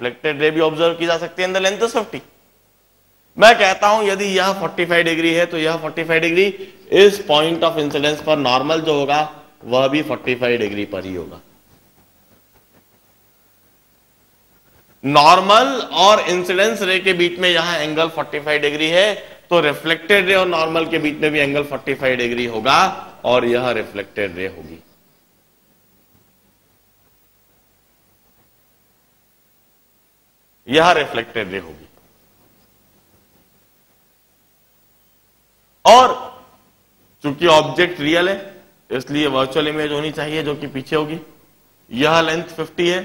Reflected ray भी observe की जा सकती है द लेंथ इज़ 50 मैं कहता हूँ, यदि यह 45 डिग्री है तो यह 45 डिग्री इस पॉइंट ऑफ़ इंसिडेंस पर नॉर्मल जो होगा, वह भी 45 डिग्री पर ही होगा. नॉर्मल और इंसिडेंस रे के बीच में यहाँ एंगल 45 डिग्री है तो रिफ्लेक्टेड रे और नॉर्मल के बीच में भी एंगल 45 डिग्री होगा, और यह रिफ्लेक्टेड रे होगी. यह रिफ्लेक्टेड रे होगी। और चूँकि ऑब्जेक्ट रियल है, इसलिए वर्चुअल इमेज होनी चाहिए जो कि पीछे होगी। यह लेंथ 50 है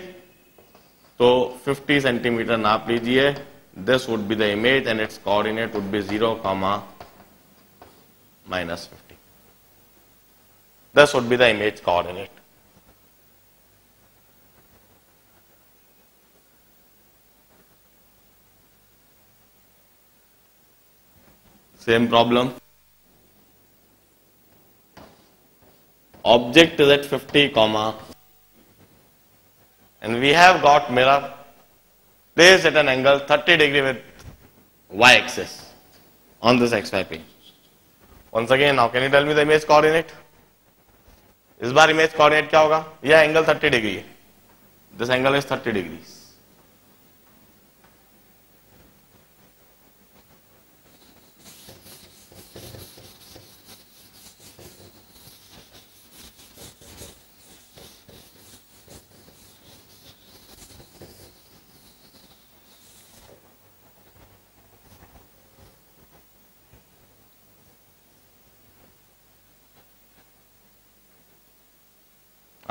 तो 50 सेंटीमीटर नाप लीजिए। This would be the image and its coordinate would be zero comma minus fifty this would be the image coordinate Same problem. Object is at 50 comma and we have got mirror placed at an angle 30 degree with y axis on this xy plane. Once again, now can you tell me the image coordinate? इस बार image coordinate क्या होगा यह angle 30 degree है this angle is 30 degrees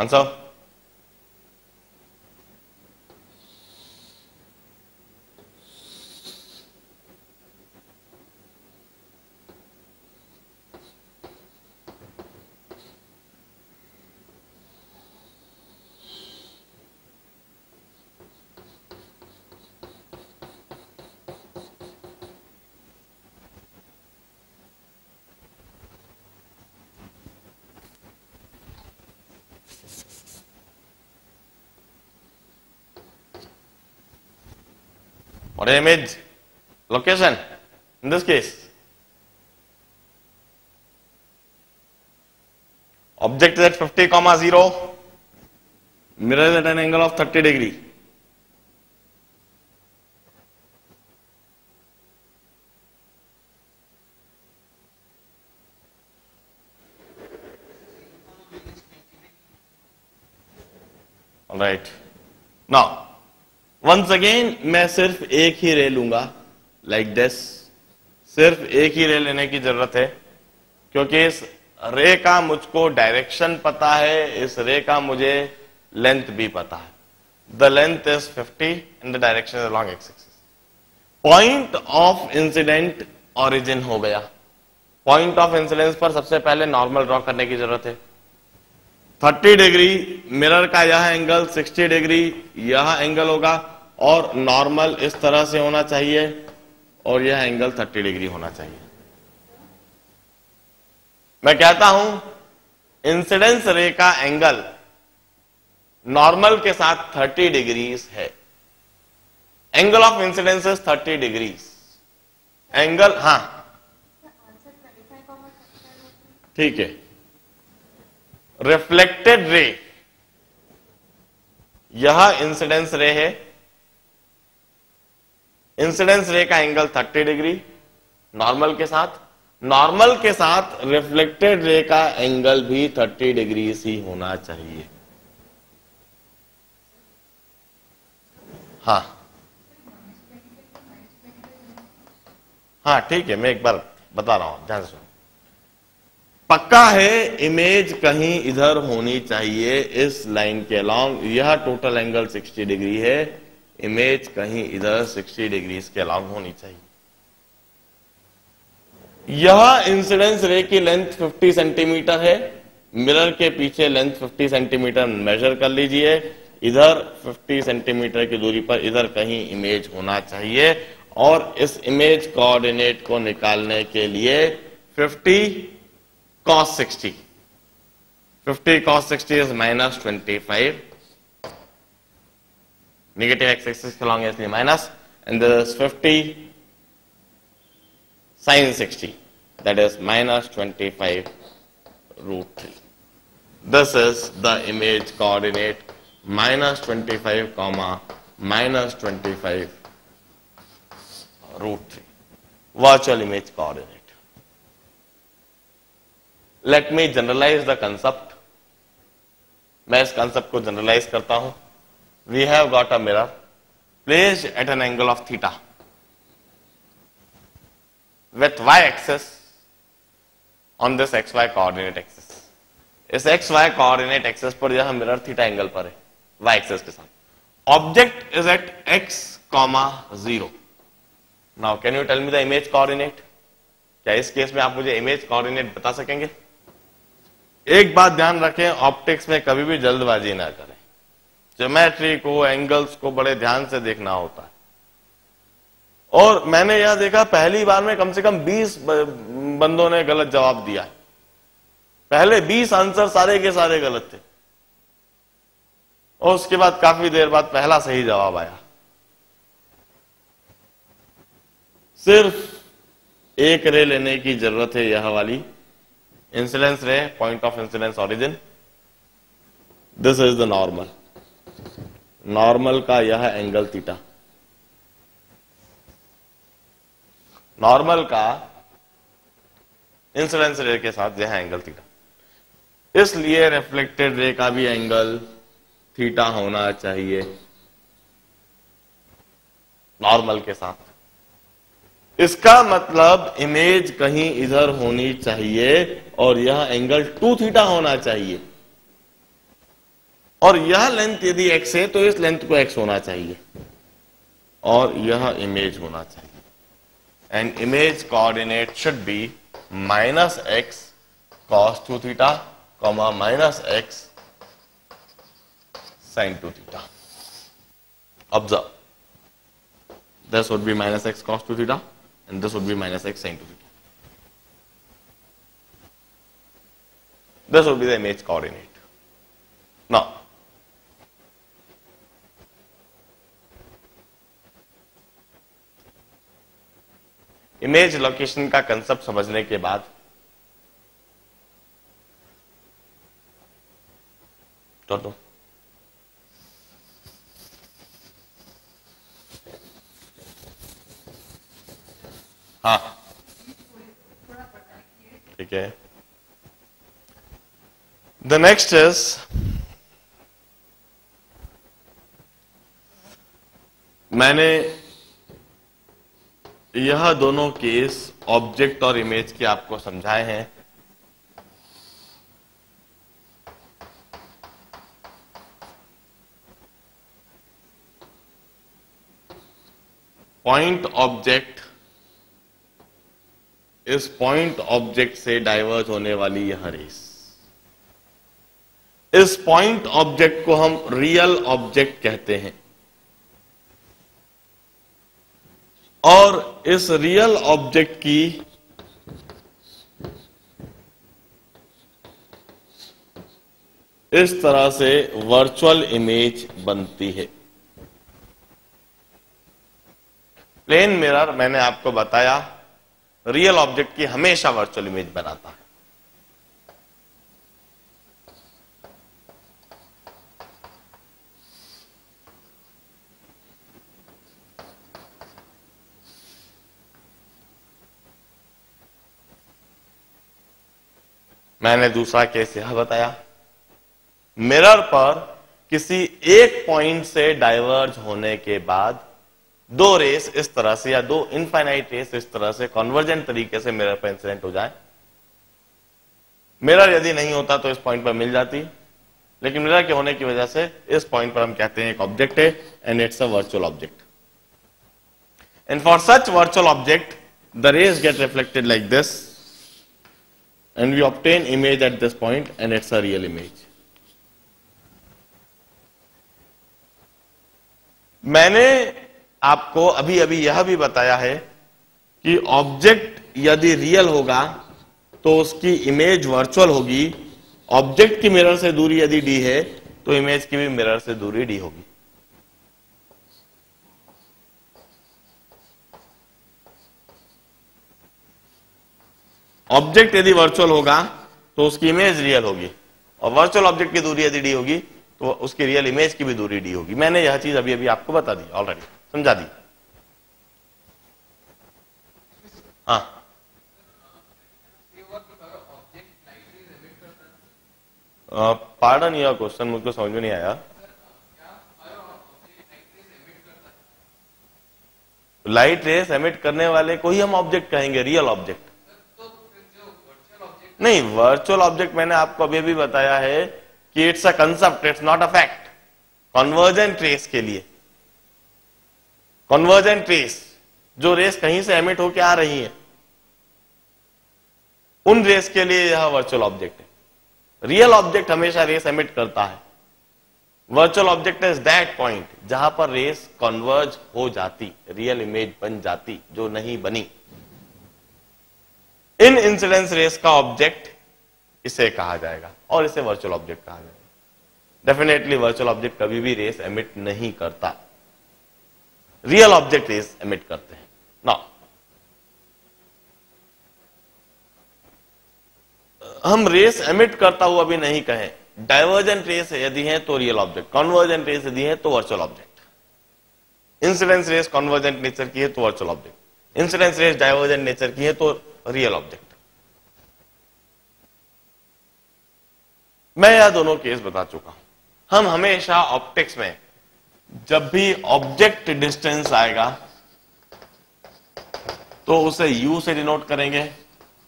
杭州。Is image? Location. In this case. Object is at 50 comma 0. Mirror is at an angle of 30 degree. Once again मैं सिर्फ़ एक ही रे लूँगा लाइक दिस सिर्फ़ एक ही रे लेने की ज़रूरत है, क्योंकि इस रे का मुझको डायरेक्शन पता है, इस रे का मुझे लेंथ भी पता है. The length is 50 in the direction is long axis point of incident origin हो गया. पॉइंट ऑफ़ इंसिडेंस पर सबसे पहले नॉर्मल ड्रॉ करने की ज़रूरत है. 30 डिग्री मिरर का यह एंगल 60 डिग्री, यह एंगल होगा. और नॉर्मल इस तरह से होना चाहिए और यह एंगल 30 डिग्री होना चाहिए। मैं कहता हूँ इंसिडेंस रे का एंगल नॉर्मल के साथ 30 डिग्रीज है। Angle of incidence is 30 degrees angle हाँ। ठीक है। रिफ्लेक्टेड रे यह इंसिडेंस रे है। इंसिडेंस रे का एंगल 30 डिग्री नॉर्मल के साथ नॉर्मल के साथ रिफ्लेक्टेड रे का एंगल भी 30 डिग्री ही होना चाहिए हाँ हाँ ठीक है मैं एक बार बता रहा हूँ ध्यान से पक्का है इमेज कहीं इधर होनी चाहिए इस लाइन के अलॉन्ग यह टोटल एंगल 60 डिग्री है इमेज कहीं इधर 60 डिग्री के अलॉन्ग होनी चाहिए। यह इंसिडेंस रे की लेंथ 50 सेंटीमीटर है। मिरर के पीछे लेंथ 50 सेंटीमीटर मेजर कर लीजिए। इधर 50 सेंटीमीटर की दूरी पर इधर कहीं इमेज होना चाहिए। और इस इमेज कोऑर्डिनेट को निकालने के लिए 50 cos 60 50 cos 60 is minus 25 negative x-axis along इसलिए minus and this 50 sin 60 that is minus 25 root 3. This is the image coordinate minus 25 comma minus 25 root 3. Virtual image coordinate. Let me generalize the concept. मैं इस concept को generalise करता हूँ we have got a mirror placed at an angle of theta with y axis on this xy coordinate axis. इस Y coordinate axis पर यह mirror theta angle पर है एक्सेस के साथ। Object is at comma zero now can you tell me the image coordinate क्या इस case में आप मुझे इमेज कोऑर्डिनेट बता सकेंगे? एक बात ध्यान रखें ऑप्टिक्स में कभी भी जल्दबाजी ना करें। ज्योमेट्री को एंगल्स को बड़े ध्यान से देखना होता है। और मैंने यह देखा, पहली बार में कम से कम 20 बंदों ने गलत जवाब दिया पहले 20 आंसर सारे के सारे गलत थे। और उसके बाद काफ़ी देर बाद पहला सही जवाब आया। सिर्फ़ एक रे लेने की ज़रूरत है यह वाली। Incidence ray point of incidence origin this is the normal normal का यह एंगल थीटा नॉर्मल का इंसिडेंस रे के साथ यह एंगल थीटा इसलिए रिफ्लेक्टेड रे का भी एंगल थीटा होना चाहिए। नॉर्मल के साथ। इसका मतलब इमेज कहीं इधर होनी चाहिए और यह एंगल टू थीटा होना चाहिए। और यह लेंथ यदि एक्स है तो इस लेंथ को एक्स होना चाहिए। और यह इमेज होना चाहिए। And image coordinate should be minus x cos two theta comma minus x sine two theta observe this would be minus x cos two theta and this would be minus x sine two theta this would be the image coordinate ना image location का concept समझने के बाद। तो दो। हाँ। ठीक है। द नेक्स्ट इज़ मैंने यह दोनों केस ऑब्जेक्ट और इमेज के आपको समझाए हैं। पॉइंट ऑब्जेक्ट इस पॉइंट ऑब्जेक्ट से डाइवर्ज होने वाली यह रेस इस पॉइंट ऑब्जेक्ट को हम रियल ऑब्जेक्ट कहते हैं। और इस रियल ऑब्जेक्ट की इस तरह से वर्चुअल इमेज बनती है। प्लेन मिरर मैंने आपको बताया, रियल ऑब्जेक्ट की हमेशा वर्चुअल इमेज बनाता है। मैंने दूसरा केस यह बताया। मिरर पर किसी एक पॉइंट से डाइवर्ज होने के बाद दो रेस इस तरह से या दो इनफाइनाइट रेस इस तरह से कॉन्वर्जेंट तरीके से मिरर पर इंसिडेंट हो जाए। मिरर यदि नहीं होता तो इस पॉइंट पर मिल जाती। लेकिन मिरर के होने की वजह से इस पॉइंट पर हम कहते हैं एक ऑब्जेक्ट है and it's a virtual object and for such virtual object the rays get reflected like this and we obtain image at this point, and it's a real image. मैंने आपको अभी अभी यह भी बताया है कि ऑब्जेक्ट यदि रियल होगा तो उसकी इमेज वर्चुअल होगी ऑब्जेक्ट की मिरर से दूरी यदि डी है तो इमेज की भी मिरर से दूरी डी होगी ऑब्जेक्ट यदि वर्चुअल होगा तो उसकी इमेज रियल होगी। और वर्चुअल ऑब्जेक्ट की दूरी यदि डी होगी तो उसकी रियल इमेज की भी दूरी डी होगी। मैंने यह चीज़ अभी अभी आपको बता दी ऑलरेडी समझा दी? हाँ। पार्डन यह क्वेश्चन मुझको समझ में नहीं आया। लाइट रेस एमिट करने वाले को ही हम ऑब्जेक्ट कहेंगे रियल ऑब्जेक्ट नहीं वर्चुअल ऑब्जेक्ट मैंने आपको अभी भी बताया है कि it's a concept it's not a fact convergent trace के लिए. कॉन्वर्जेंट ट्रेस जो रेस कहीं से एमिट होकर आ रही है, उन रेस के लिए यह वर्चुअल ऑब्जेक्ट है. रियल ऑब्जेक्ट हमेशा रेस एमिट करता है. Virtual object is that point जहाँ पर रेस कॉन्वर्ज हो जाती रियल इमेज बन जाती, जो नहीं बनी. इन इंसिडेंस रेस का ऑब्जेक्ट इसे कहा जाएगा और इसे वर्चुअल ऑब्जेक्ट कहा जाएगा। डेफिनेटली वर्चुअल ऑब्जेक्ट कभी भी रेस एमिट नहीं करता। रियल ऑब्जेक्ट रेस एमिट करते हैं। ना हम रेस एमिट करता हुआ भी नहीं कहें। डाइवर्जेंट रेस यदि है तो रियल ऑब्जेक्ट कॉन्वर्जेंट रेस यदि है तो virtual object incidence rays convergent nature की है तो virtual object incidence rays divergent nature की है तो रियल ऑब्जेक्ट मैं यह दोनों केस बता चुका हूँ। हम हमेशा ऑप्टिक्स में, जब भी ऑब्जेक्ट डिस्टेंस आएगा तो उसे यू से डिनोट करेंगे,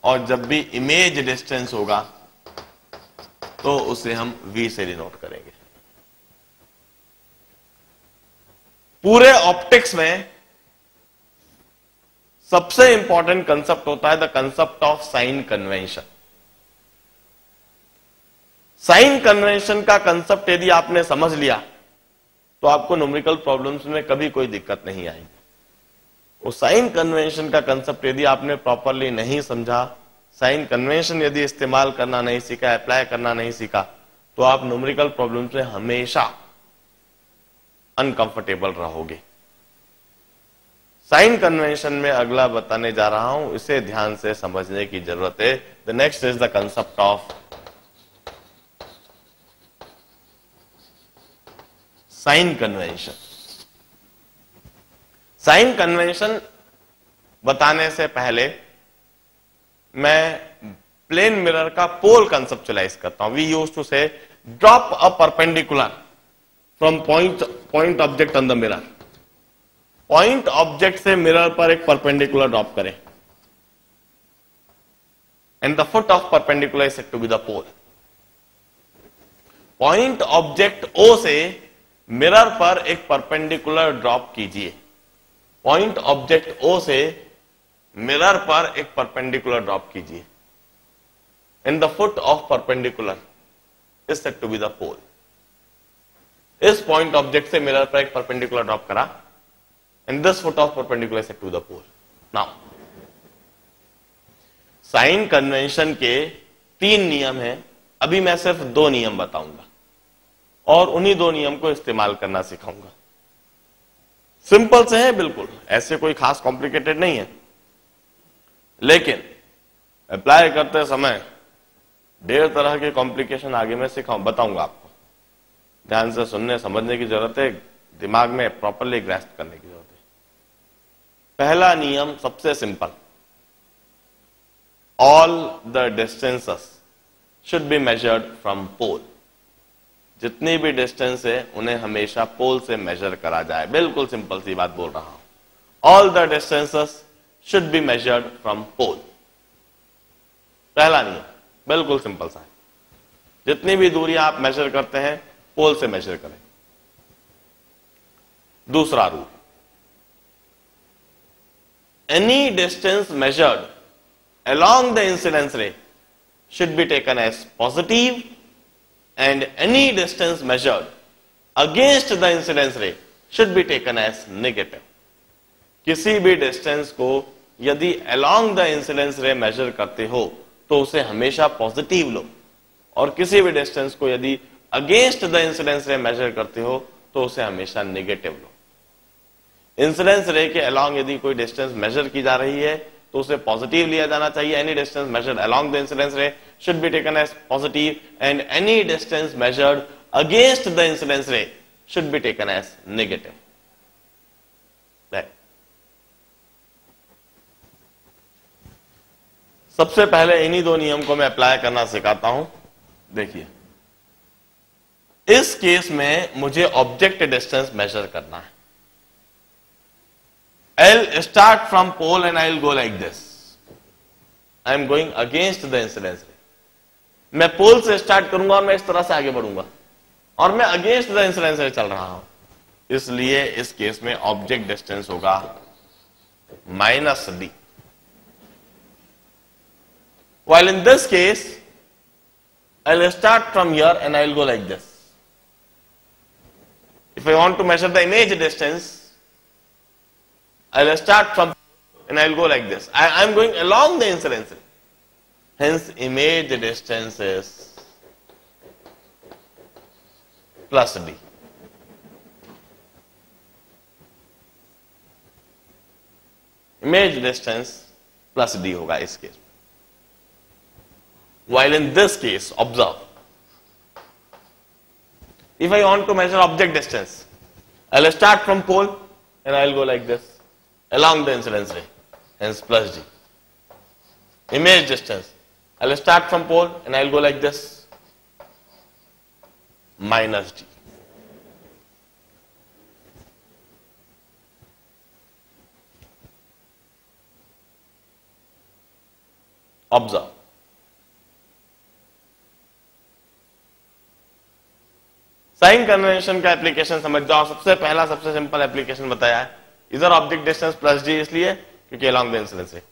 और जब भी इमेज डिस्टेंस होगा तो उसे हम वी से डिनोट करेंगे। पूरे ऑप्टिक्स में सबसे इंपॉर्टेंट कंसेप्ट होता है the concept of sign convention sign convention का कंसेप्ट यदि आपने समझ लिया तो आपको न्यूमेरिकल प्रॉब्लम्स में कभी कोई दिक्कत नहीं आएगी. वो साइन कन्वेंशन का कंसेप्ट यदि आपने प्रॉपरली नहीं समझा साइन कन्वेंशन यदि इस्तेमाल करना नहीं सीखा अप्लाई करना नहीं सीखा तो आप न्यूमेरिकल प्रॉब्लम से हमेशा अनकंफर्टेबल रहोगे. साइन कन्वेंशन में अगला बताने जा रहा हूँ, इसे ध्यान से समझने की ज़रूरत है। The next is the concept of sign convention. Sign convention बताने से पहले मैं प्लेन मिरर का पोल कंसेप्चुलाइज करता हूँ। We use to say drop a perpendicular from point point object on the mirror point object से मिरर पर एक परपेंडिकुलर ड्रॉप करें. And the foot of perpendicular is to be the pole point object O से mirror पर एक perpendicular drop कीजिए. Point object O से mirror पर एक परपेंडिकुलर ड्रॉप कीजिए. In the foot of perpendicular is said to be the pole इस point object से मिरर पर एक परपेंडिकुलर ड्रॉप करा. This foot of perpendicular said to the pole now sign convention के तीन नियम हैं। अभी मैं सिर्फ़ दो नियम बताऊँगा और उन्हीं दो नियम को इस्तेमाल करना सिखाऊँगा। सिंपल से है, बिल्कुल। ऐसे कोई खास कॉम्प्लिकेटेड नहीं है। लेकिन अप्लाई करते समय ढेर तरह के कॉम्प्लिकेशन आगे मैं सिखाऊं, बताऊँगा आपको। ध्यान से सुनने, समझने की ज़रूरत है, दिमाग में प्रॉपरली ग्रेस्ट करने की ज़रूरत पहला नियम सबसे simple. All the distances should be measured from pole जितनी भी डिस्टेंस है, उन्हें हमेशा पोल से मेजर करा जाए। बिल्कुल सिंपल सी बात बोल रहा हूँ। All the distances should be measured from pole पहला नियम, बिल्कुल सिंपल सा है। जितनी भी दूरी आप मेजर करते हैं पोल से मेजर करें। दूसरा rule any distance measured along the incidence ray should be taken as positive and any distance measured against the incidence ray should be taken as negative किसी भी डिस्टेंस को यदि along the incidence ray measure करते हो तो उसे हमेशा positive लो और किसी भी डिस्टेंस को यदि against the incidence ray measure करते हो तो उसे हमेशा नेगेटिव लो इंसिडेंस रे के अलॉन्ग यदि कोई डिस्टेंस मेजर की जा रही है तो उसे पॉजिटिव लिया जाना चाहिए any distance measured along the incidence ray should be taken as positive and any distance measured against the incidence ray should be taken as negative सबसे पहले इन्हीं दो नियम को मैं अप्लाई करना सिखाता हूँ। देखिए, इस केस में मुझे ऑब्जेक्ट डिस्टेंस मेजर करना है। I'll start from pole and I'll go like this. I am going against the incidence मैं पोल से स्टार्ट करूंगा और मैं इस तरह से आगे बढ़ूंगा और मैं अगेंस्ट द इंसिडेंस से चल रहा हूं इसलिए इस केस में ऑब्जेक्ट डिस्टेंस होगा minus D While in this case, I'll start from here and I'll go like this. If I want to measure the image distance, I'll start from and I'll go like this. I, am going along the incidence. Hence, image distance is plus d. Image distance plus d होगा इस case while in this case, observe, if I want to measure object distance, I'll start from pole and I'll go like this Along the incidence ray, hence plus d. Image distance, I'll start from pole and I'll go like this minus d. Observe. Sign convention का application समझ जाओ सबसे पहला सबसे simple application बताया है इधर object distance plus जी इसलिए, क्योंकि अलॉन्ग द इंसिडेंस से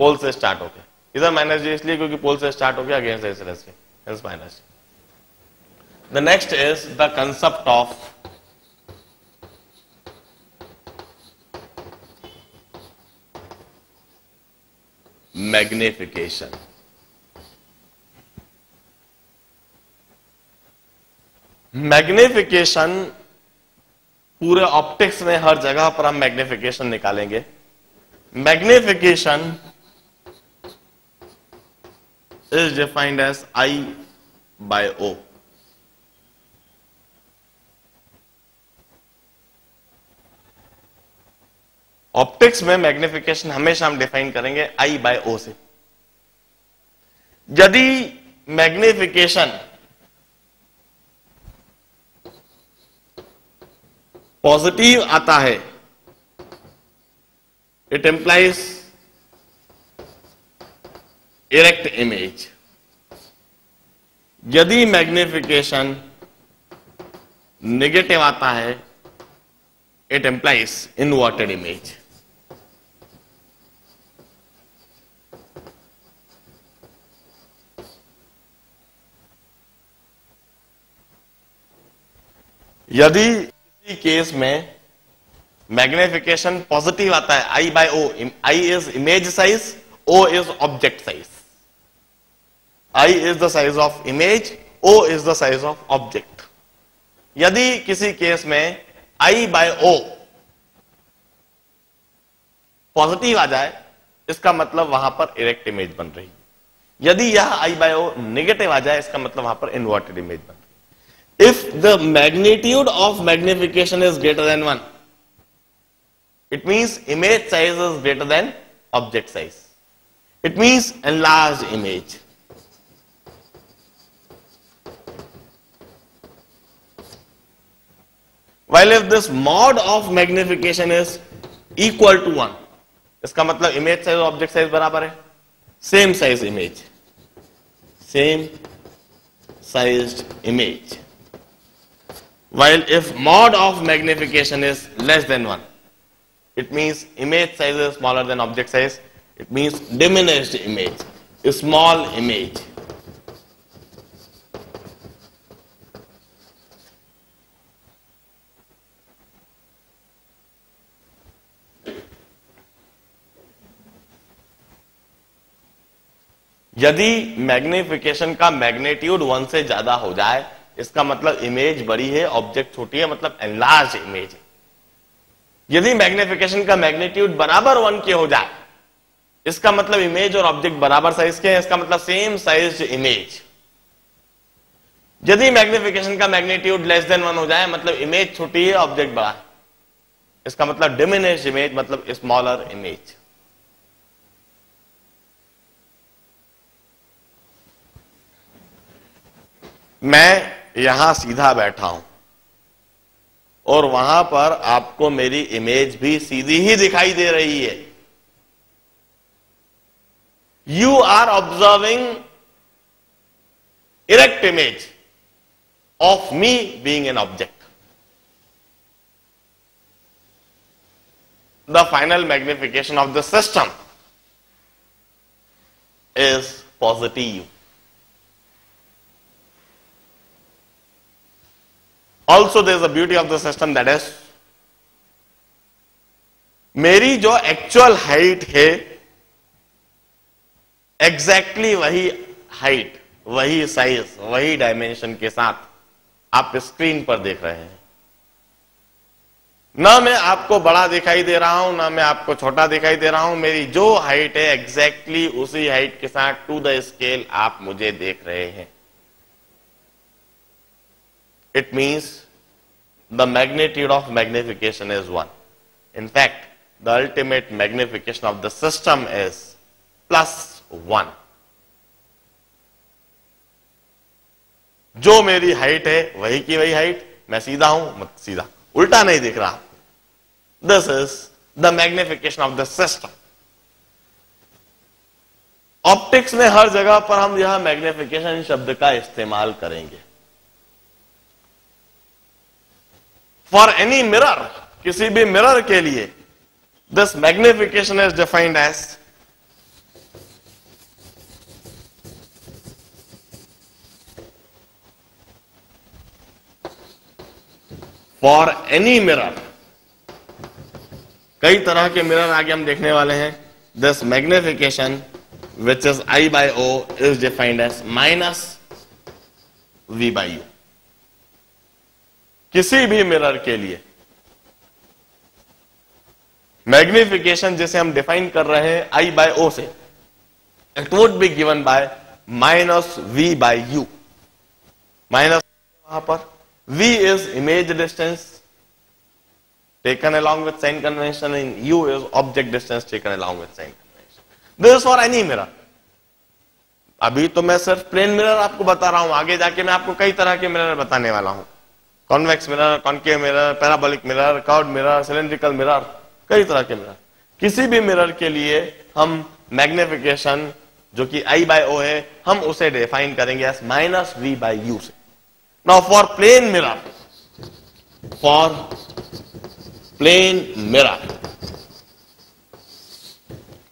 पोल से स्टार्ट होके। इधर माइनस जी इसलिए, क्योंकि पोल से स्टार्ट हो गया against the incidence hence minus the next is the concept of magnification magnification पूरे ऑप्टिक्स में हर जगह पर हम मैग्निफिकेशन निकालेंगे। Magnification is defined as I by O optics में मैग्निफिकेशन हमेशा हम डिफाइन करेंगे आई बाय ओ से। यदि मैग्निफिकेशन पॉजिटिव आता है। इट एम्प्लाइज इरेक्ट इमेज यदि मैग्निफिकेशन नेगेटिव आता है इट एम्प्लाइज इनवर्टेड इमेज यदि इसी केस में मैग्निफिकेशन पॉजिटिव आता है I by O I is image size O is object size I is the size of image O is the size of object यदि किसी case में आई by O positive आ जाए, इसका मतलब वहाँ पर इरेक्ट इमेज बन रही यदि यह आई बाय ओ निगेटिव आ जाए, इसका मतलब वहाँ पर इन्वर्टेड इमेज बन if the magnitude of magnification is greater than 1 it means image size is greater than object size it means enlarged image while if this mod of magnification is equal to 1 इसका मतलब image size और object size बराबर है same size image same sized image While if mod of magnification is less than 1, it means image size is smaller than object size. It means diminished image, a small image. यदि magnification का magnitude one से ज़्यादा हो जाए इसका मतलब image बड़ी है ऑब्जेक्ट छोटी है मतलब एनलार्ज इमेज है। यदि मैग्निफिकेशन का मैग्नीट्यूड बराबर वन के हो जाए, इसका मतलब इमेज और ऑब्जेक्ट बराबर साइज़ के हैं, इसका मतलब सेम साइज़ इमेज यदि मैग्निफिकेशन का मैग्नीट्यूड लेस देन वन हो जाए मतलब इमेज छोटी है ऑब्जेक्ट बड़ा है। इसका मतलब डिमिनिश इमेज मतलब स्मॉलर इमेज मैं यहाँ सीधा बैठा हूँ। और वहाँ पर आपको मेरी इमेज भी सीधी ही दिखाई दे रही है। You are observing erect image of me being an object the final magnification of the system is positive also a beauty of the system that is मेरी जो एक्चुअल हाइट है एग्जैक्टली exactly वही height वही size वही dimension के साथ आप screen पर देख रहे हैं। ना मैं आपको बड़ा दिखाई दे रहा हूँ, ना मैं आपको छोटा दिखाई दे रहा हूँ, मेरी जो हाइट है एग्जैक्टली exactly उसी हाइट के साथ टू द स्केल आप मुझे देख रहे हैं। It means the magnitude of magnification is 1. In fact, the ultimate magnification of the system is plus 1. जो मेरी हाइट है वही की वही हाइट मैं सीधा हूँ मत सीधा उल्टा नहीं दिख रहा this is the magnification of the system optics में हर जगह पर हम यह मैग्निफिकेशन शब्द का इस्तेमाल करेंगे फॉर एनी मिरर किसी भी मिरर के लिए this magnification is defined as for any mirror कई तरह के मिरर आगे हम देखने वाले हैं this magnification which is I by O is defined as minus v by u किसी भी मिरर के लिए मैग्निफिकेशन जिसे हम डिफाइन कर रहे हैं आई बाय ओ से it would be given by minus v by u minus वहाँ पर v is image distance taken along with sign convention and u is object distance taken along with sign convention this is for any mirror अभी तो मैं सिर्फ़ plane mirror आपको बता रहा हूँ आगे जाके मैं आपको कई तरह के मिरर बताने वाला हूँ convex mirror concave mirror parabolic mirror curved mirror cylindrical mirror कई तरह के मिरर किसी भी मिरर के लिए हम मैग्निफिकेशन जो कि आई बाय ओ है, हम उसे डिफाइन करेंगे as minus v by u से। Now for plane mirror for plane mirror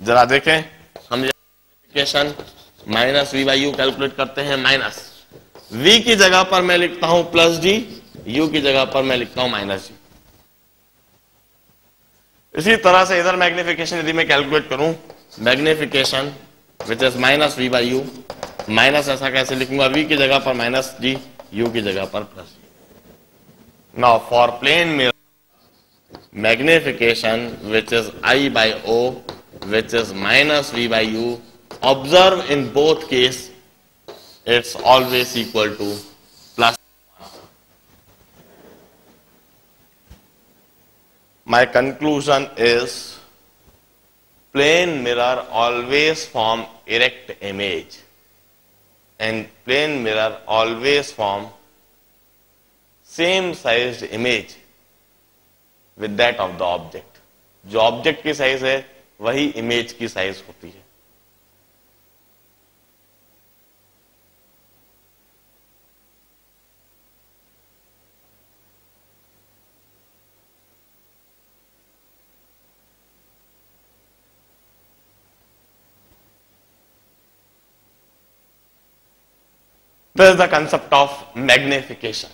जरा देखें, हम magnification minus v by u calculate करते हैं माइनस वी की जगह पर मैं लिखता हूँ प्लस डी यू की जगह पर मैं लिखता हूँ माइनस यू इसी तरह से इधर मैग्निफिकेशन यदि मैं कैलकुलेट करूँ magnification which is minus v by u minus ऐसा कैसे लिखूँगा? वी की जगह पर माइनस जी यू की जगह पर प्लस नाउ फॉर प्लेन में magnification which is I by O which is minus v by u observe in both case it's always equal to my conclusion is plane mirror always form erect image and plane mirror always form same sized image with that of the object जो object की size है वही image की size होती है This is the concept of magnification.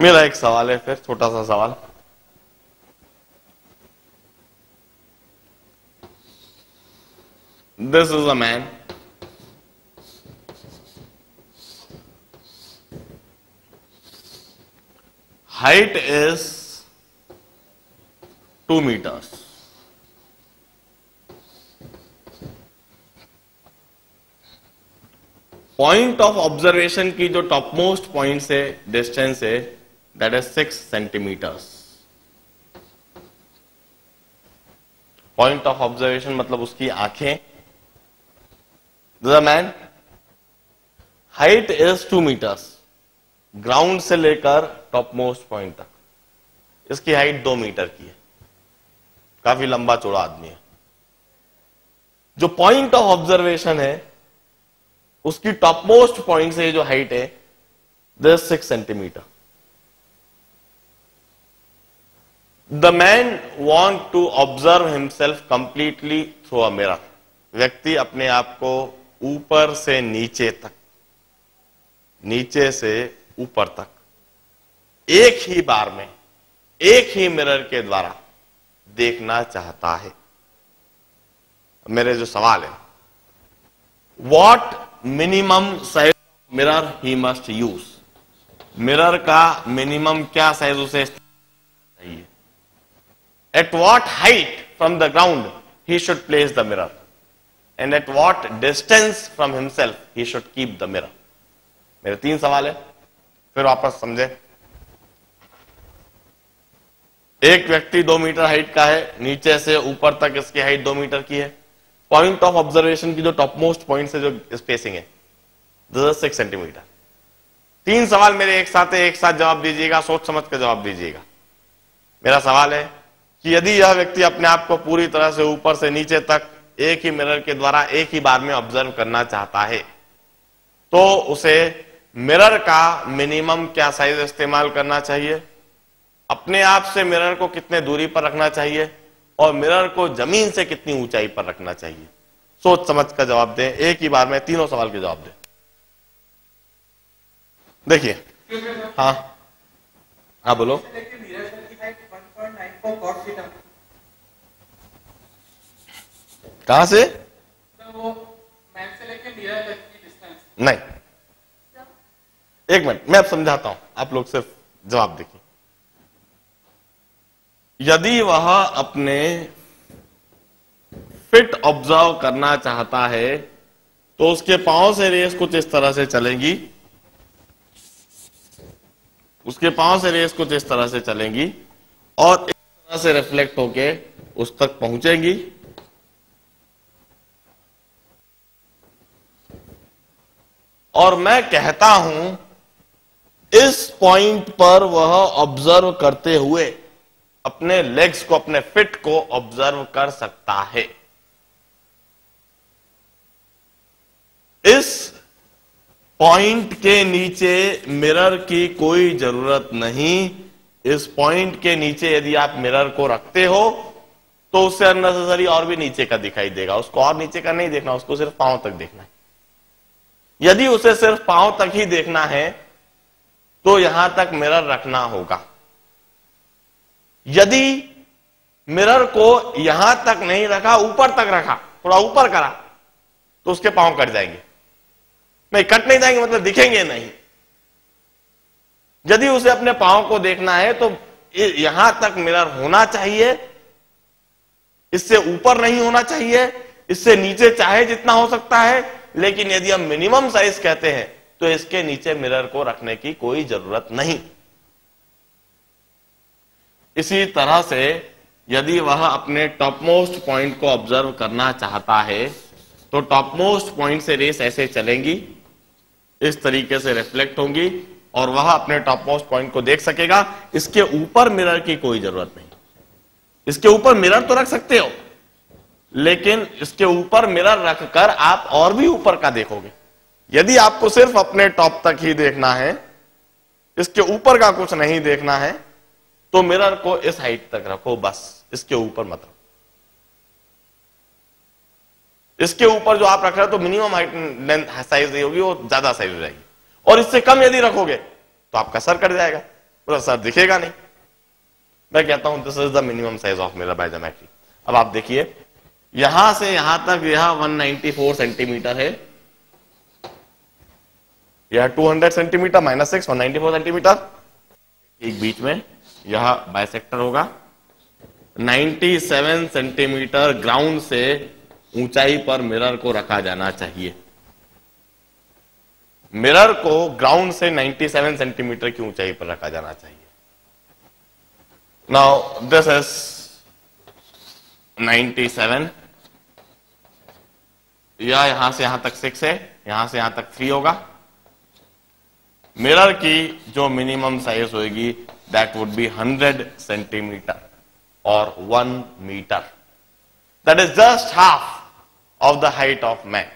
मेरा एक सवाल है फिर, छोटा सा सवाल this is a man height is 2 meters. Point of observation की जो टॉप मोस्ट पॉइंट है डिस्टेंस है that is six centimeters point of observation मतलब उसकी आँखें। The man height is two meters ground से लेकर टॉप मोस्ट पॉइंट तक। इसकी हाइट दो मीटर की है। काफ़ी लंबा चौड़ा आदमी है। जो पॉइंट ऑफ़ ऑब्जर्वेशन है, उसकी टॉप मोस्ट पॉइंट से जो हाइट है दस six centimeter the man want to observe himself completely through a mirror व्यक्ति अपने आप को ऊपर से नीचे तक, नीचे से ऊपर तक, एक ही बार में, एक ही मिरर के द्वारा देखना चाहता है। मेरे जो सवाल है what minimum size mirror he must use mirror का मिनिमम क्या साइज़ उसे चाहिए? At what height from the ground he should place the mirror and at what distance from himself he should keep the mirror मेरे तीन सवाल है। फिर वापस समझे। एक व्यक्ति दो मीटर हाइट का है, नीचे से ऊपर तक इसकी हाइट दो मीटर की है। पॉइंट ऑफ़ ऑब्जर्वेशन की जो टॉप मोस्ट पॉइंट से जो स्पेसिंग है दस सिक्स सेंटीमीटर तीन सवाल मेरे एक साथ एक साथ जवाब दीजिएगा, सोच समझ कर जवाब दीजिएगा। मेरा सवाल है कि यदि यह व्यक्ति अपने आप को पूरी तरह से ऊपर से नीचे तक एक ही मिरर के द्वारा एक ही बार में ऑब्ज़र्व करना चाहता है तो उसे मिरर का मिनिमम क्या साइज़ इस्तेमाल करना चाहिए? अपने आप से मिरर को कितने दूरी पर रखना चाहिए? और मिरर को ज़मीन से कितनी ऊंचाई पर रखना चाहिए? सोच समझ कर जवाब दें। एक ही बार में तीनों सवाल के जवाब दें। देखिए। हाँ। हाँ बोलो। कहाँ से? नहीं। एक मिनट मैं अब समझाता हूँ। आप लोग सिर्फ़ जवाब देखिए। यदि वह अपने फिट ऑब्ज़र्व करना चाहता है तो उसके पाँव से रेस कुछ इस तरह से चलेंगी। उसके पाँव से रेस कुछ इस तरह से चलेंगी। और से रिफ्लेक्ट होके उस तक पहुंचेगी। और मैं कहता हूँ, इस पॉइंट पर वह ऑब्ज़र्व करते हुए अपने लेग्स को, अपने फिट को ऑब्ज़र्व कर सकता है। इस पॉइंट के नीचे मिरर की कोई ज़रूरत नहीं। इस पॉइंट के नीचे यदि आप मिरर को रखते हो तो उससे अननेसेसरी और भी नीचे का दिखाई देगा। उसको और नीचे का नहीं देखना, उसको सिर्फ़ पाँव तक देखना है। यदि उसे सिर्फ़ पाँव तक ही देखना है तो यहाँ तक मिरर रखना होगा। यदि मिरर को यहाँ तक नहीं रखा, ऊपर तक रखा, थोड़ा ऊपर करा तो उसके पाँव कट जाएँगे। नहीं, कट नहीं जाएँगे मतलब दिखेंगे नहीं। यदि उसे अपने पाँव को देखना है तो यहाँ तक मिरर होना चाहिए। इससे ऊपर नहीं होना चाहिए। इससे नीचे चाहे जितना हो सकता है, लेकिन यदि हम मिनिमम साइज़ कहते हैं तो इसके नीचे मिरर को रखने की कोई ज़रूरत नहीं। इसी तरह से यदि वह अपने टॉप मोस्ट पॉइंट को ऑब्ज़र्व करना चाहता है तो टॉप मोस्ट पॉइंट से रेस ऐसे चलेंगी। इस तरीके से रिफ्लेक्ट होंगी। और वह अपने टॉप मोस्ट पॉइंट को देख सकेगा। इसके ऊपर मिरर की कोई ज़रूरत नहीं। इसके ऊपर मिरर तो रख सकते हो, लेकिन इसके ऊपर मिरर रखकर आप और भी ऊपर का देखोगे। यदि आपको सिर्फ़ अपने टॉप तक ही देखना है, इसके ऊपर का कुछ नहीं देखना है तो मिरर को इस हाइट तक रखो, बस। इसके ऊपर मत रखो। इसके ऊपर जो आप रख रहे हो तो मिनिमम हाइट साइज़ नहीं होगी, वो ज़्यादा साइज़ जाएगी। और इससे कम यदि रखोगे तो आपका सर कट जाएगा। बोला, सर, दिखेगा नहीं। मैं कहता हूँ this is the minimum size of mirror by अब आप देखिए, यहाँ से यहाँ तक यह 194 सेंटीमीटर है। यह 200 centimeter minus six one centimeter. एक बीच में यह बायसेक्टर होगा। 97 सेंटीमीटर ग्राउंड से ऊंचाई पर मिरर को रखा जाना चाहिए। मिरर को ग्राउंड से 97 सेंटीमीटर की ऊंचाई पर रखा जाना चाहिए। नाउ दिस इज़ 97 या यहाँ से यहाँ तक सिक्स है, यहाँ से यहाँ तक थ्री होगा। मिरर की जो मिनिमम साइज़ होगी दैट वुड बी 100 सेंटीमीटर और one meter that is just half of the height of man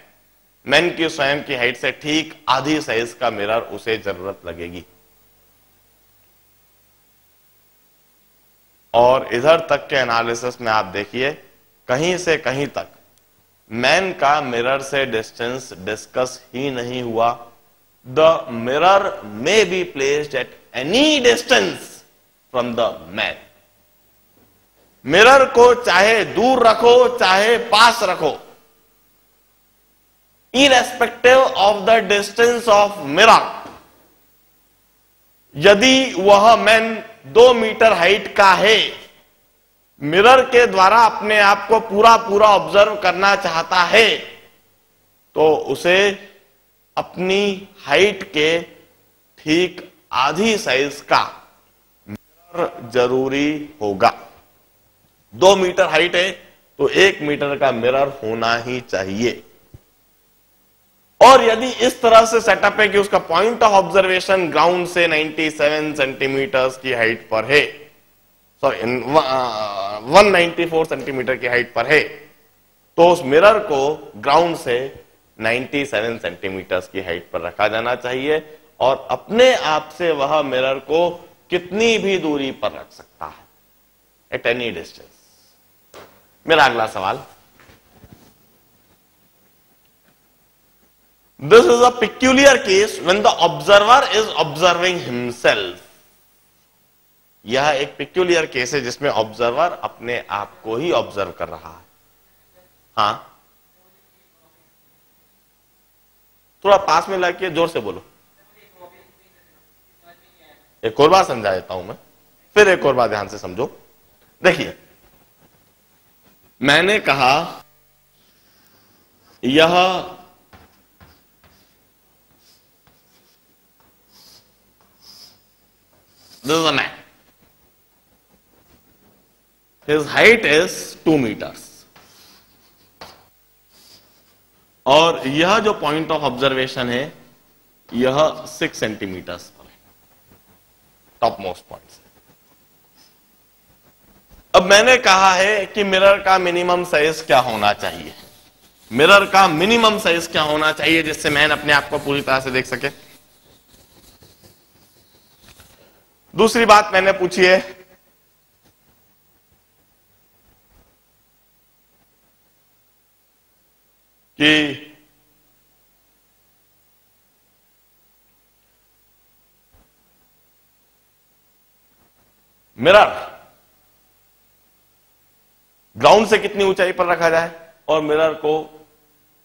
man की स्वयं की हाइट से ठीक आधी साइज़ का मिरर उसे ज़रूरत लगेगी। और इधर तक के एनालिसिस में आप देखिए, कहीं से कहीं तक मैन का मिरर से डिस्टेंस डिस्कस ही नहीं हुआ। The mirror may be placed at any distance from the man mirror को चाहे दूर रखो, चाहे पास रखो irrespective of the distance of mirror यदि वह मैन दो मीटर हाइट का है मिरर के द्वारा अपने आप को पूरा पूरा ऑब्ज़र्व करना चाहता है तो उसे अपनी हाइट के ठीक आधी साइज़ का मिरर ज़रूरी होगा। दो मीटर हाइट है तो एक मीटर का मिरर होना ही चाहिए। और यदि इस तरह से सेटअप है कि उसका पॉइंट ऑफ़ ऑब्जर्वेशन ग्राउंड से 97 सेंटीमीटर की हाइट पर है। सॉरी वन नाइनटी सेंटीमीटर की हाइट पर है। तो उस मिरर को ग्राउंड से 97 सेंटीमीटर की हाइट पर रखा जाना चाहिए और अपने आप से वह मिरर को कितनी भी दूरी पर रख सकता है। एट एनी डिस्टेंस मेरा अगला सवाल। This is a peculiar case when the observer is observing himself. यह एक पिक्यूलियर केस है जिसमें ऑब्जर्वर अपने आप को ही ऑब्ज़र्व कर रहा है। हाँ? थोड़ा पास में लाके ज़ोर से बोलो। एक और बार समझा देता हूँ मैं। फिर एक और बार ध्यान से समझो। देखिए, मैंने कहा, यह This is a man. His height is two meters. और यह जो पॉइंट ऑफ़ ऑब्जर्वेशन है, यह सिक्स सेंटीमीटर्स पर है टॉप मोस्ट पॉइंट अब मैंने कहा है कि मिरर का मिनिमम साइज़ क्या होना चाहिए मिरर का मिनिमम साइज़ क्या होना चाहिए जिससे मैन अपने आप को पूरी तरह से देख सके दूसरी बात मैंने पूछी है। कि मिरर ग्राउंड से कितनी ऊंचाई पर रखा जाए और मिरर को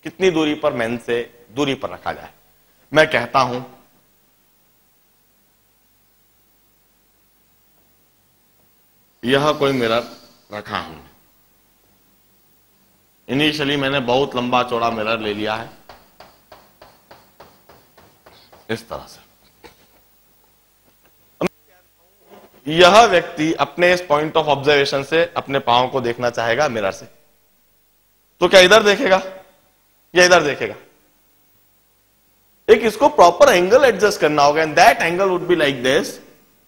कितनी दूरी पर मैन से दूरी पर रखा जाए। मैं कहता हूँ यह कोई मिरर रखा हूँ। इनिशियली मैंने बहुत लंबा चौड़ा मिरर ले लिया है। इस तरह से। यह व्यक्ति अपने इस पॉइंट ऑफ़ ऑब्जर्वेशन से अपने पाँव को देखना चाहेगा मिरर से। तो क्या इधर देखेगा? या इधर देखेगा? एक इसको प्रॉपर एंगल एडजस्ट करना होगा and that angle would be like this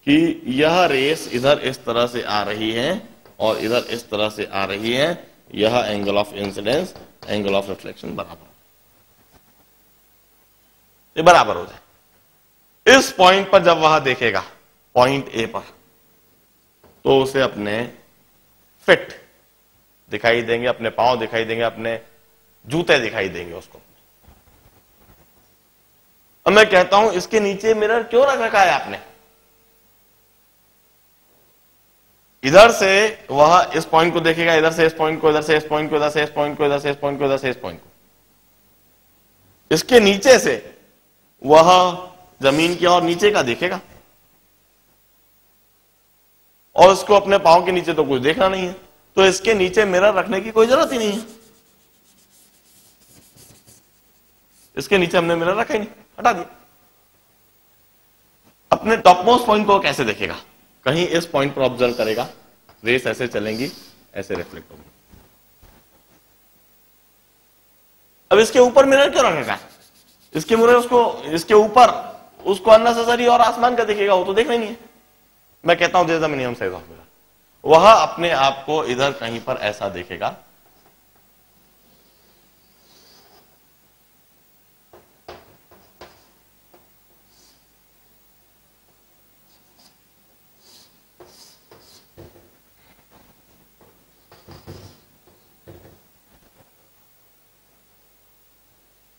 कि यह रेस इधर इस तरह से आ रही है और इधर इस तरह से आ रही है, यह angle of incidence angle of reflection बराबर। ये बराबर हो जाए। इस पॉइंट पर जब वह देखेगा पॉइंट ए पर तो उसे अपने फिट दिखाई देंगे, अपने पाँव दिखाई देंगे, अपने जूते दिखाई देंगे उसको। अब मैं कहता हूँ, इसके नीचे मिरर क्यों रख रखा है आपने? इधर से वह इस पॉइंट को देखेगा, इधर से इस पॉइंट को, इधर से इस पॉइंट को, इधर से इस पॉइंट को, इधर से इस पॉइंट को, इधर से इस पॉइंट को। इसके नीचे से वह ज़मीन की और नीचे का देखेगा। और उसको अपने पाँव के नीचे तो कुछ देखना नहीं है। तो इसके नीचे मिरर रखने की कोई ज़रूरत ही नहीं है। इसके नीचे हमने मिरर रखा ही नहीं, हटा दिया। अपने टॉप मोस्ट पॉइंट को कैसे देखेगा? कहीं इस पॉइंट पर ऑब्ज़र्व करेगा रेस ऐसे चलेंगी, ऐसे रिफ्लेक्ट होगी। अब इसके ऊपर मिरर क्यों रखेगा? इसके मिरर उसको, इसके ऊपर, उसको अननेसेसरी और आसमान का देखेगा, वो तो देखना नहीं है मैं कहता हूँ the minimum size of mirror वह अपने आप को इधर कहीं पर ऐसा देखेगा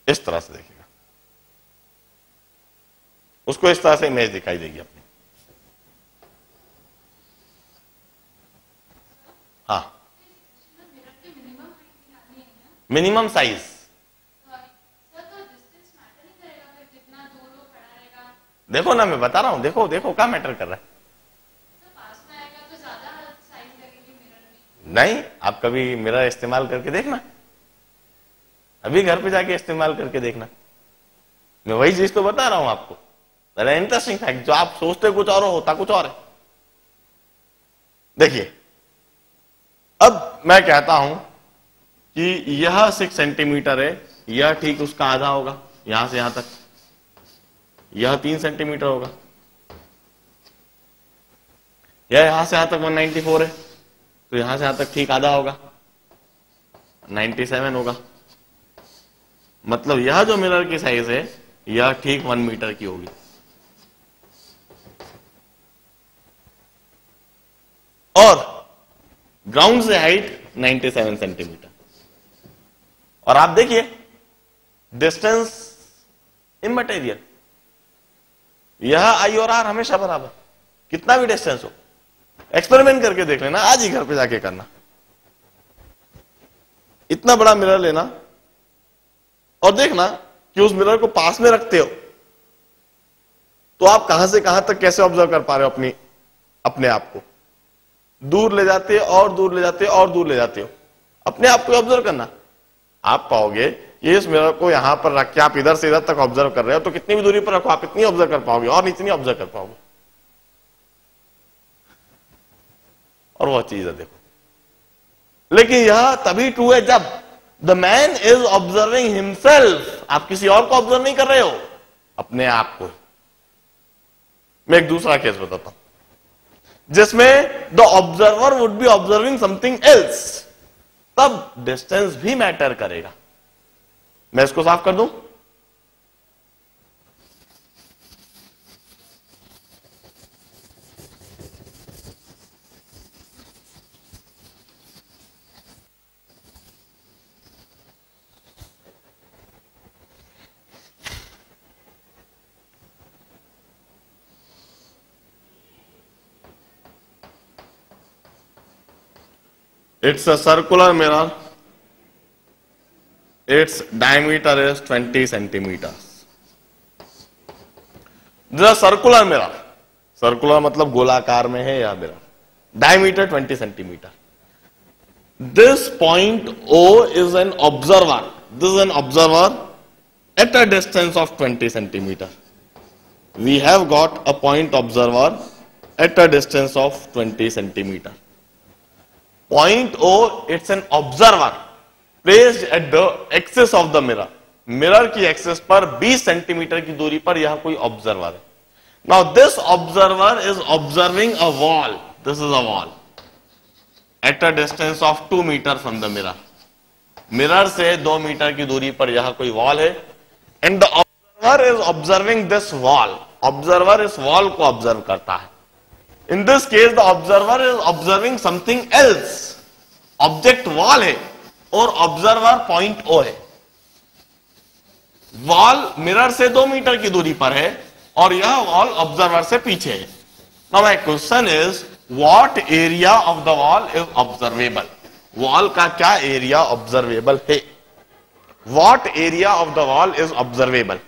इस तरह से देखेगा उसको इस तरह से इमेज दिखाई देगी अपनी। हाँ। मिनिमम साइज़ देखो ना, मैं बता रहा हूँ, देखो देखो, क्या मैटर कर रहा है। नहीं, आप कभी मिरर इस्तेमाल करके देखना। अभी घर पे जाके इस्तेमाल करके देखना। मैं वही चीज़ तो बता रहा हूँ आपको। अरे इंटरेस्टिंग फैक्ट जो आप सोचते कुछ और होता कुछ और है। देखिए, अब मैं कहता हूँ कि यह सिक्स सेंटीमीटर है, यह ठीक उसका आधा होगा, यहाँ से यहाँ तक। यह तीन सेंटीमीटर होगा। यह यहाँ से यहाँ तक 194 है तो यहाँ से यहाँ तक ठीक आधा होगा। 97 होगा। मतलब यह जो मिरर की साइज़ है, यह ठीक वन मीटर की होगी। और ग्राउंड से हाइट 97 सेंटीमीटर और आप देखिए डिस्टेंस इमटेरियल यह आई और आर हमेशा बराबर। कितना भी डिस्टेंस हो एक्सपेरिमेंट करके देख लेना, आज ही घर पे जाके करना। इतना बड़ा मिरर लेना और देखना कि उस मिरर को पास में रखते हो। तो आप कहाँ से कहाँ तक कैसे ऑब्ज़र्व कर पा रहे हो अपनी, अपने आप को? दूर ले जाते हो, और दूर ले जाते हो, और दूर ले जाते हो। अपने आप को ऑब्ज़र्व करना। आप पाओगे कि इस मिरर को यहाँ पर रख के आप इधर से इधर तक ऑब्ज़र्व कर रहे हो तो कितनी भी दूरी पर रखो, आप इतनी ऑब्ज़र्व कर पाओगे, और इतनी ऑब्ज़र्व कर पाओगे। और वह चीज़ है देखो। लेकिन यह तभी ट्रू है जब the man is observing himself आप किसी और को ऑब्ज़र्व नहीं कर रहे हो? अपने आप को। मैं एक दूसरा केस बताता हूँ। जिसमें the observer would be observing something else तब डिस्टेंस भी मैटर करेगा। मैं इसको साफ़ कर दूँ? It's a circular mirror. Its diameter is 20 centimeters. This is circular mirror. Circular मतलब गोलाकार में है यह mirror diameter 20 centimetre this point O is an observer this an observer at a distance of 20 centimeter. We have got a point observer at a distance of 20 centimeter. Point O, it's an observer placed at the axis of the mirror. Mirror की axis पर 20 centimetre की दूरी पर यह कोई observer है। Now this observer is observing a wall this is a wall at a distance of two meter from the mirror mirror से दो मीटर की दूरी पर यह कोई वॉल है। And the observer is observing this wall observer इस wall को ऑब्ज़र्व करता है। In this case the observer is observing something else object wall है, और ऑब्जर्वर पॉइंट ओ है. वॉल मिरर से दो मीटर की दूरी पर है, और यह वॉल ऑब्जर्वर से पीछे है. Now my question is what area of the wall is observable wall का क्या एरिया ऑब्जर्वेबल है? What area of the wall is observable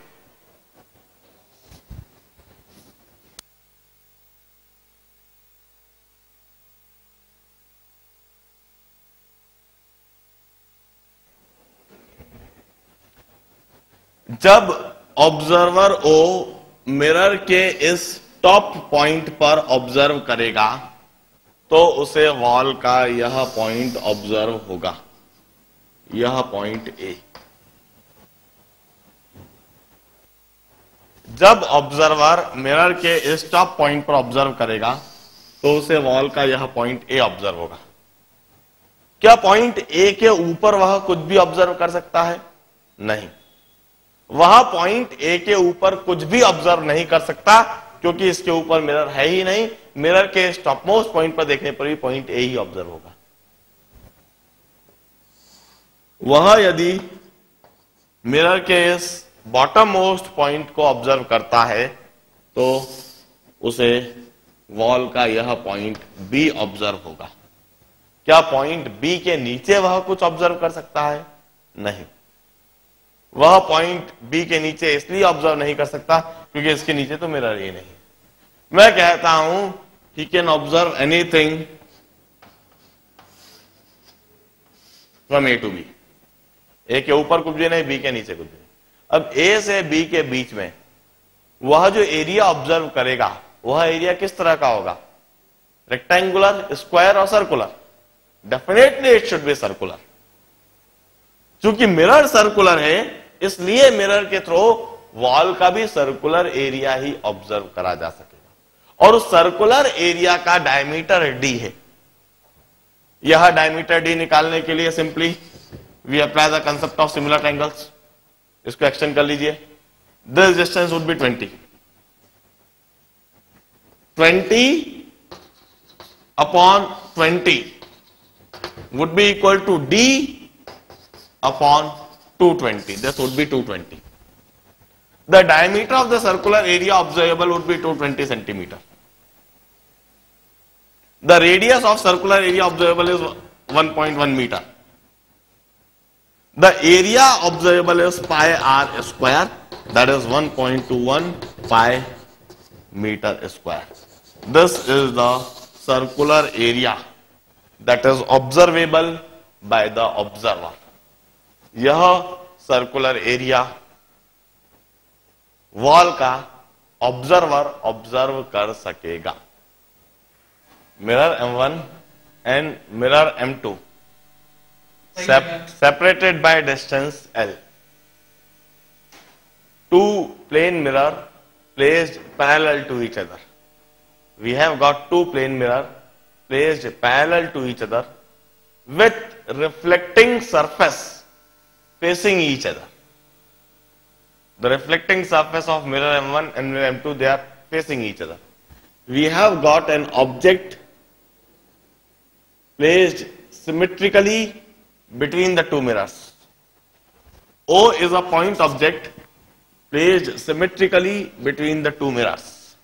जब ऑब्जर्वर ओ मिरर के इस टॉप पॉइंट पर ऑब्ज़र्व करेगा तो उसे वॉल का यह पॉइंट ऑब्ज़र्व होगा। यह पॉइंट ए जब ऑब्जर्वर मिरर के इस टॉप पॉइंट पर ऑब्ज़र्व करेगा तो उसे वॉल का यह पॉइंट ए ऑब्ज़र्व होगा। क्या पॉइंट ए के ऊपर वह कुछ भी ऑब्ज़र्व कर सकता है? नहीं। वह पॉइंट ए के ऊपर कुछ भी ऑब्ज़र्व नहीं कर सकता, क्योंकि इसके ऊपर मिरर है ही नहीं। मिरर के टॉप मोस्ट पॉइंट पर देखने पर भी पॉइंट ए ही ऑब्ज़र्व होगा। वह यदि मिरर के इस बॉटम मोस्ट पॉइंट को ऑब्ज़र्व करता है तो उसे वॉल का यह पॉइंट बी ऑब्ज़र्व होगा। क्या पॉइंट बी के नीचे वह कुछ ऑब्ज़र्व कर सकता है? नहीं। वह पॉइंट बी के नीचे इसलिए ऑब्ज़र्व नहीं कर सकता, क्योंकि इसके नीचे तो मिरर ही नहीं। मैं कहता हूँ he can observe anything from A to B A के ऊपर कुछ भी नहीं बी के नीचे कुछ भी नहीं। अब ए से बी के बीच में, वह जो एरिया ऑब्ज़र्व करेगा, वह एरिया किस तरह का होगा? रेक्टेंगुलर स्क्वायर और circular definitely it should be circular क्योंकि मिरर सर्कुलर है इसलिए मिरर के थ्रू वॉल का भी सर्कुलर एरिया ही ऑब्ज़र्व करा जा सकेगा। और उस सर्कुलर एरिया का डायमीटर डी है। यह डायमीटर डी निकालने के लिए simply we apply the concept of similar angles इसको एक्सटेंड कर लीजिए। This distance would be twenty twenty upon twenty would be equal to D upon 220. This would be 220. The diameter of the circular area observable would be 220 centimeter. The radius of circular area observable is 1.1 meter. The area observable is pi r square that is 1.21 pi meter square. This is the circular area that is observable by the observer. यह circular area wall का observer observe कर सकेगा। Mirror M1 and mirror M two separated by distance L two plane mirror placed parallel to each other we have got two plane mirror placed parallel to each other with reflecting surface facing each other. The reflecting surface of mirror M1 and mirror M2, they are facing each other. We have got an object placed symmetrically between the two mirrors. O is a point object placed symmetrically between the two mirrors.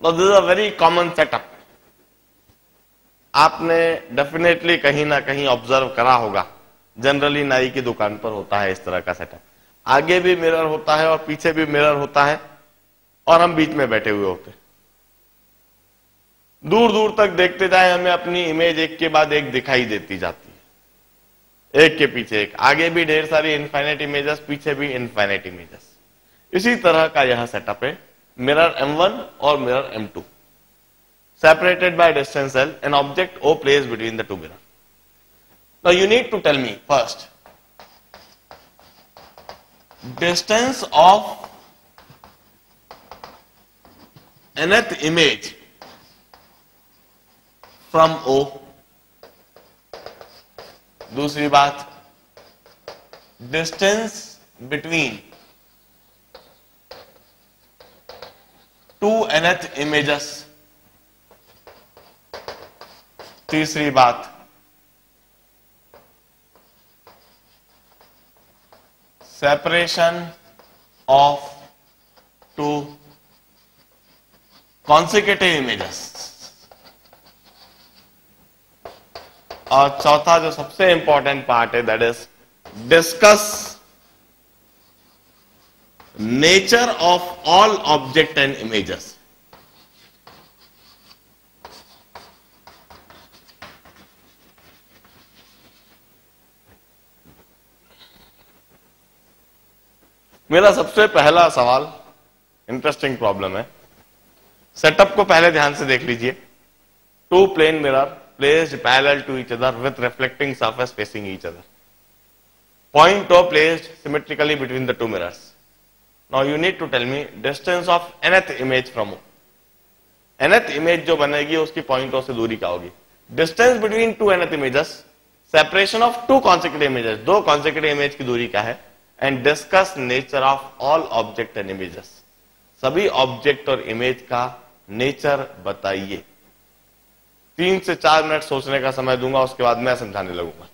Now this is a very common setup. आपने definitely कहीं ना कहीं observe करा होगा generally नाई की दुकान पर होता है इस तरह का सेटअप आगे भी मिरर होता है और पीछे भी मिरर होता है और हम बीच में बैठे हुए होते दूर दूर तक देखते जाए हमें अपनी इमेज एक के बाद एक दिखाई देती जाती है। एक के पीछे एक। आगे भी ढेर सारी इन्फाइनेट इमेजेस पीछे भी इन्फाइनेट इमेजेस इसी तरह का यह सेटअप है मिरर M1 और mirror M2 separated by distance L an object O place between the two mirror Now you need to tell me first distance of nth image from O दूसरी बात distance between two nth images तीसरी बात separation of two consecutive images और चौथा जो सबसे important part है that is discuss nature of all object and images मेरा सबसे पहला सवाल इंटरेस्टिंग प्रॉब्लम है। सेटअप को पहले ध्यान से देख लीजिए। Two plane mirror placed parallel to each other with reflecting surface facing each other point of placed symmetrically between the two mirrors now you need to tell me distance of nth image from nth image जो बनेगी, उसकी point of से दूरी क्या होगी? Distance between two nth images separation of two consecutive images दो consecutive image की दूरी क्या है? And discuss nature of all object and images सभी ऑब्जेक्ट और इमेज का नेचर बताइए। तीन से चार मिनट सोचने का समय दूँगा, उसके बाद मैं समझाने लगूँगा।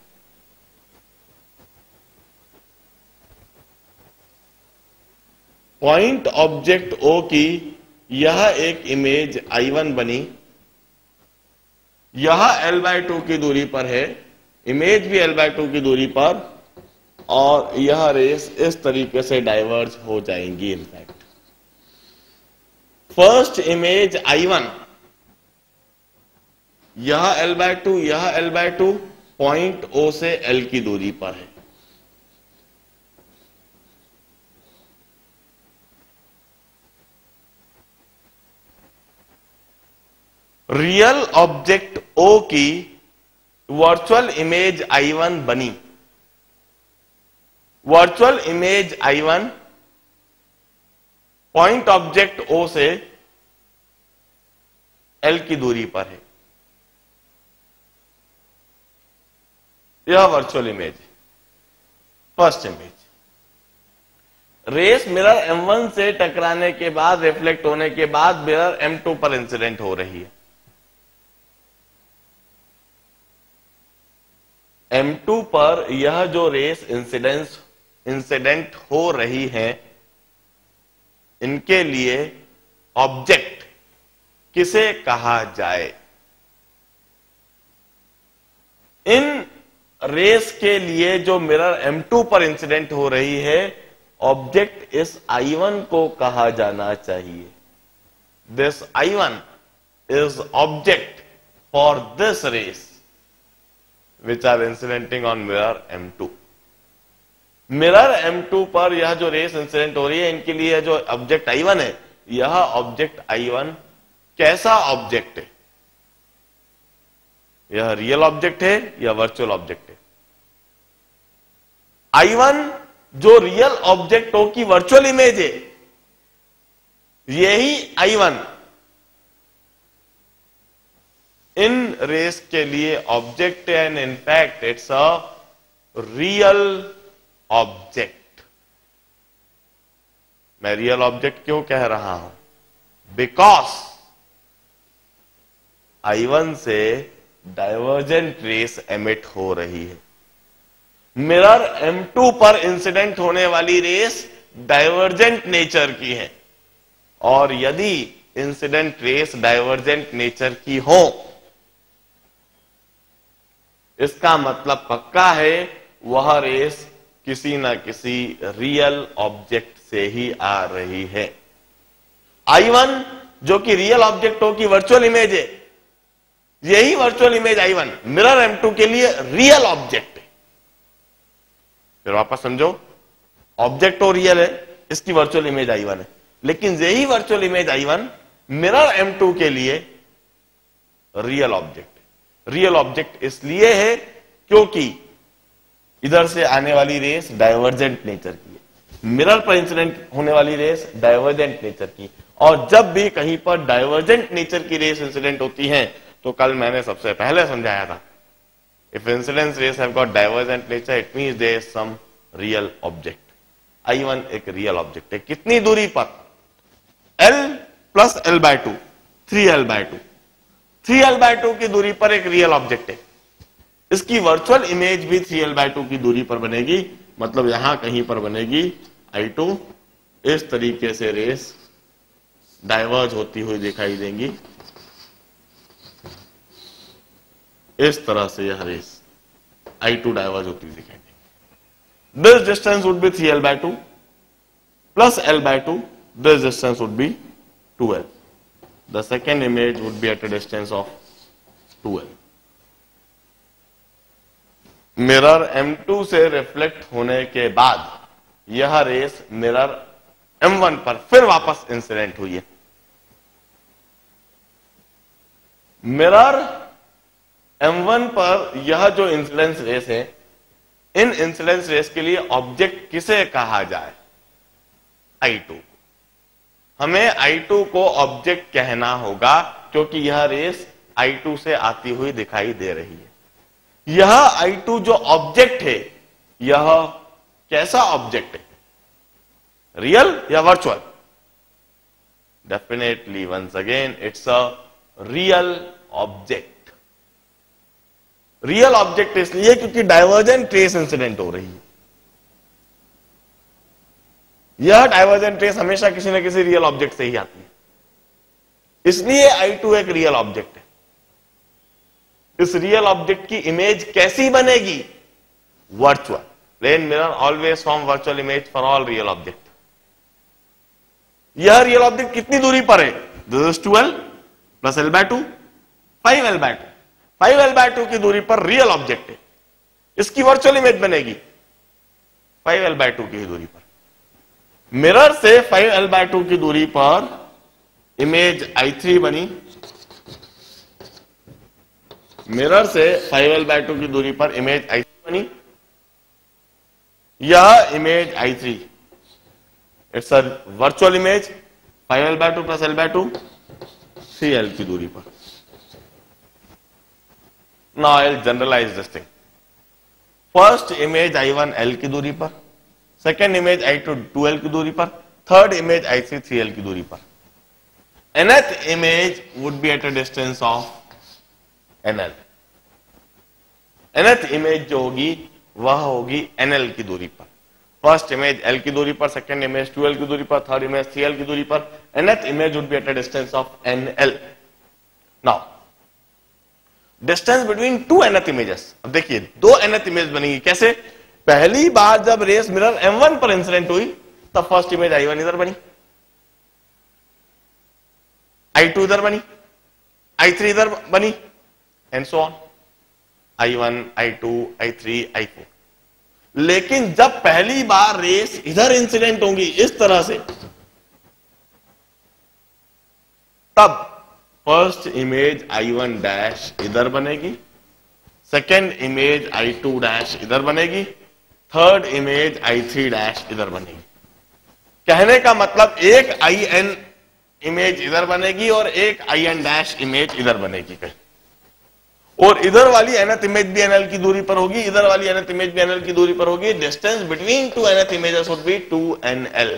पॉइंट ऑब्जेक्ट ओ की यह एक इमेज आई वन बनी। यह एल बाय टू की दूरी पर है। इमेज भी एल बाय टू की दूरी पर। और यह रेस इस तरीके से डाइवर्ज हो जाएँगी in fact first image I one यह एल बाय टू यह L by two point O से एल की दूरी पर है। रियल ऑब्जेक्ट ओ की वर्चुअल इमेज आई वन बनी। Virtual image I one point object O से एल की दूरी पर है। यह वर्चुअल इमेज है। First image rays mirror M1 से टकराने के बाद रिफ्लेक्ट होने के बाद मिरर M2 पर इंसिडेंट हो रही है। M2 पर यह जो रेस इंसिडेंस इंसिडेंट हो रही है, इनके लिए ऑब्जेक्ट किसे कहा जाए? इन रेस के लिए जो मिरर M2 पर इंसिडेंट हो रही है ऑब्जेक्ट इस I1 को कहा जाना चाहिए। This I1 is object for this rays which are incidenting on mirror M2 mirror M2 पर यह जो रेस इंसिडेंट हो रही है, इनके लिए जो ऑब्जेक्ट I1 है, यह ऑब्जेक्ट I1 कैसा ऑब्जेक्ट है? यह रियल ऑब्जेक्ट है, या वर्चुअल ऑब्जेक्ट है? I1 जो रियल ऑब्जेक्ट की वर्चुअल इमेज है, यही I1 इन रेस के लिए object and in fact it's a real object मैं रियल ऑब्जेक्ट क्यों कह रहा हूँ? बिकॉज़ आई वन से डाइवर्जेंट रेस एमिट हो रही है। मिरर M2 पर इंसिडेंट होने वाली रेस डाइवर्जेंट नेचर की है। और यदि इंसिडेंट रेस डाइवर्जेंट नेचर की हो, इसका मतलब पक्का है, वह रेस किसी ना किसी रियल ऑब्जेक्ट से ही आ रही है। आई वन जो कि रियल ऑब्जेक्ट कि वर्चुअल इमेज है, यही virtual image I one mirror M two के लिए रियल ऑब्जेक्ट है। फिर वापस समझो ऑब्जेक्ट तो रियल है, इसकी वर्चुअल इमेज आई वन है। लेकिन यही virtual image I one mirror M two के लिए रियल ऑब्जेक्ट रियल ऑब्जेक्ट इसलिए है क्योंकि इधर से आने वाली रेस डाइवर्जेंट नेचर की है। मिरर पर इंसिडेंट होने वाली रेस डाइवर्जेंट नेचर की और जब भी कहीं पर डाइवर्जेंट नेचर की रेस इंसिडेंट होती है तो कल मैंने सबसे पहले समझाया था। If incidence rays have got divergent nature it mean they some real object I one एक रियल ऑब्जेक्ट है। कितनी दूरी पर? L plus L by two three L by two three L by two की दूरी पर एक रियल ऑब्जेक्ट है। इसकी वर्चुअल इमेज भी थ्री एल बाई टू की दूरी पर बनेगी मतलब यहाँ कहीं पर बनेगी आई टू इस तरीके से रेस डाइवर्ज होती हुई दिखाई देंगी। इस तरह से यह रेस आई टू डाइवर्ज होती हुई दिखाई देगी। This distance would be three L by two plus L by two this distance would be two L the second image would be at a distance of two L mirror M2 से reflect होने के बाद, यह race mirror M1 पर फिर वापस incident हुई है। मिरर M1 पर यह जो इंसिडेंस रेस है, इन इंसिडेंस रेस के लिए ऑब्जेक्ट किसे कहा जाए? I2 हमें I2 को ऑब्जेक्ट कहना होगा, क्योंकि यह रेस I2 से आती हुई दिखाई दे रही है। यह I2 जो ऑब्जेक्ट है, यह कैसा ऑब्जेक्ट है? रियल या virtual definitely once again it's a real object real object इसलिए क्योंकि डाइवर्जेंट ट्रेस इंसिडेंट हो रही है। यह डाइवर्जेंट ट्रेस हमेशा किसी ना किसी रियल ऑब्जेक्ट से ही आती है। इसलिए I2 एक रियल ऑब्जेक्ट है। इस रियल ऑब्जेक्ट की इमेज कैसी बनेगी? Virtual plane mirror always form virtual image for all real object यह रियल ऑब्जेक्ट कितनी दूरी पर है? This is twelve plus L by two five L by two five L by two की दूरी पर रियल ऑब्जेक्ट है. इसकी वर्चुअल इमेज बनेगी. फाइव एल बाय टू की दूरी पर. मिरर से फाइव एल बाय टू की दूरी पर इमेज आई थ्री बनी. मिरर से 5l बाय टू की दूरी पर इमेज आई बनी यह image I three it's a virtual image 5l by two plus L by two C L की दूरी पर। Now I generalize this thing first image I one L की दूरी पर second image I two two L की दूरी पर third image I three three L की दूरी पर। Nth image would be at a distance of N L. Nth image जो होगी, वह होगी एनएल की दूरी पर। फ़र्स्ट इमेज एल की दूरी पर सेकेंड इमेज टू एल की दूरी पर थर्ड इमेज थ्री एल की दूरी पर। Nth image would be at a distance of N L now distance between two nth images अब देखिए, दो एनएथ इमेज बनेगी कैसे? पहली बार जब रेस मिरर M1 पर इंसिडेंट हुई, तब फ़र्स्ट इमेज I1 इधर बनी। I2 इधर बनी। I3 इधर बनी। And so on I one I two I three I four लेकिन जब पहली बार रेस इधर इंसिडेंट होंगी इस तरह से, तब first image I one dash इधर बनेगी second image I two dash इधर बनेगी third image I three dash इधर बनेगी। कहने का मतलब एक आई एन इमेज इधर बनेगी और एक आई एन डैश इमेज इधर बनेगी कहीं। और इधर वाली एनथ इमेज भी एनएल की दूरी पर होगी, इधर वाली एनथ इमेज भी एनएल की दूरी पर होगी। Distance between two nth images would be two n L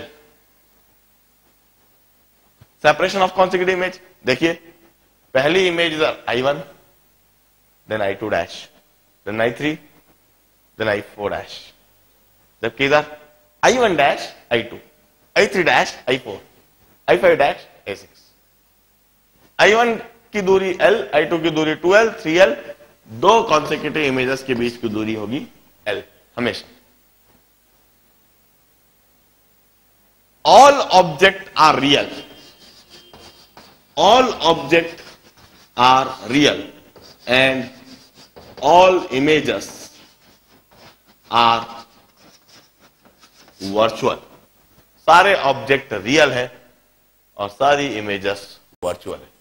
separation of consecutive image देखिए, पहली इमेज इधर I one then I two dash then I three then I four dash जबकि इधर I one dash I two I three dash I four I five dash I six I one की दूरी L I2 की दूरी 2L 3L दो consecutive images के बीच की दूरी होगी L, हमेशा। All object are real all object are real and all images are virtual सारे ऑब्जेक्ट रियल है और सारी इमेजेस वर्चुअल है।